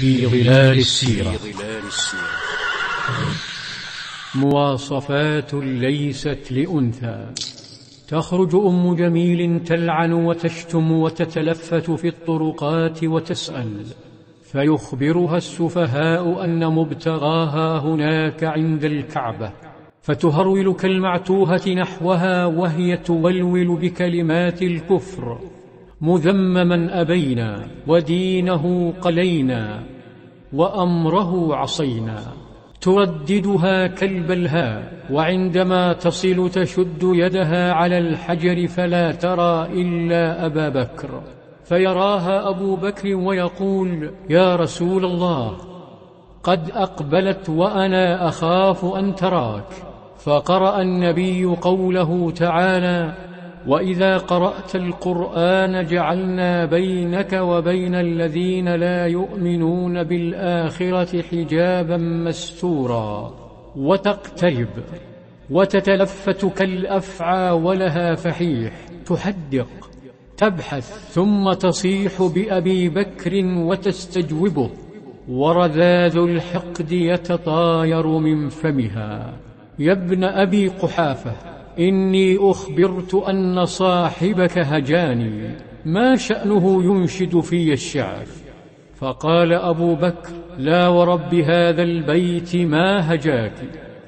في ظلال السيرة. مواصفات ليست لأنثى. تخرج أم جميل تلعن وتشتم وتتلفت في الطرقات وتسأل. فيخبرها السفهاء أن مبتغاها هناك عند الكعبة. فتهرول كالمعتوهة نحوها وهي تولول بكلمات الكفر. مذمما أبينا ودينه قلينا وأمره عصينا. ترددها كالبلهاء وعندما تصل تشد يدها على الحجر فلا ترى إلا أبا بكر. فيراها أبو بكر ويقول يا رسول الله قد أقبلت وأنا أخاف أن تراك. فقرأ النبي قوله تعالى وإذا قرأت القرآن جعلنا بينك وبين الذين لا يؤمنون بالآخرة حجابا مستورا. وتقترب وتتلفت كالأفعى ولها فحيح. تحدق تبحث ثم تصيح بأبي بكر وتستجوبه. ورذاذ الحقد يتطاير من فمها. يا ابن أبي قحافة إني أخبرت أن صاحبك هجاني ما شأنه ينشد في الشعر؟ فقال أبو بكر لا ورب هذا البيت ما هجاك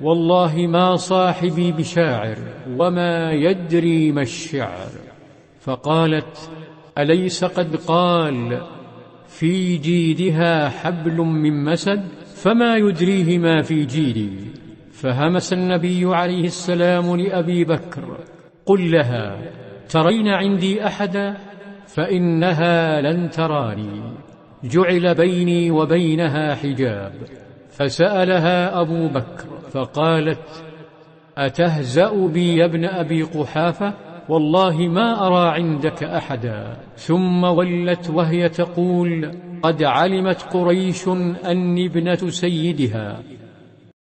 والله ما صاحبي بشاعر وما يدري ما الشعر. فقالت أليس قد قال في جيدها حبل من مسد فما يدريه ما في جيدي؟ فهمس النبي عليه السلام لأبي بكر قل لها ترين عندي أحدا؟ فإنها لن تراني. جعل بيني وبينها حجاب. فسألها أبو بكر فقالت أتهزأ بي يا ابن أبي قحافة؟ والله ما أرى عندك أحدا. ثم ولت وهي تقول قد علمت قريش أني ابنة سيدها.